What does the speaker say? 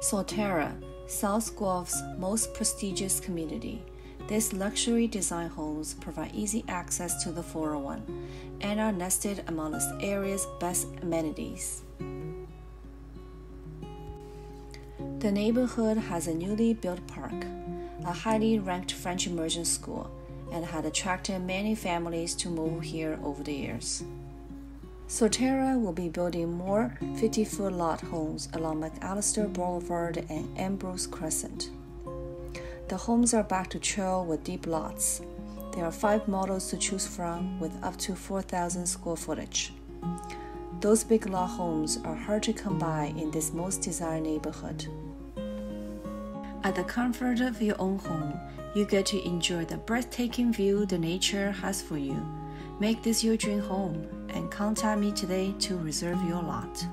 Solterra, South Guelph's most prestigious community. These luxury design homes provide easy access to the 401 and are nested among the area's best amenities. The neighborhood has a newly built park, a highly ranked French immersion school, and had attracted many families to move here over the years. Solterra will be building more 50 foot lot homes along McAllister Boulevard and Ambrose Crescent. The homes are back to trail with deep lots. There are five models to choose from with up to 4,000 square footage. Those big lot homes are hard to come by in this most desired neighborhood. At the comfort of your own home, you get to enjoy the breathtaking view the nature has for you. Make this your dream home and contact me today to reserve your lot.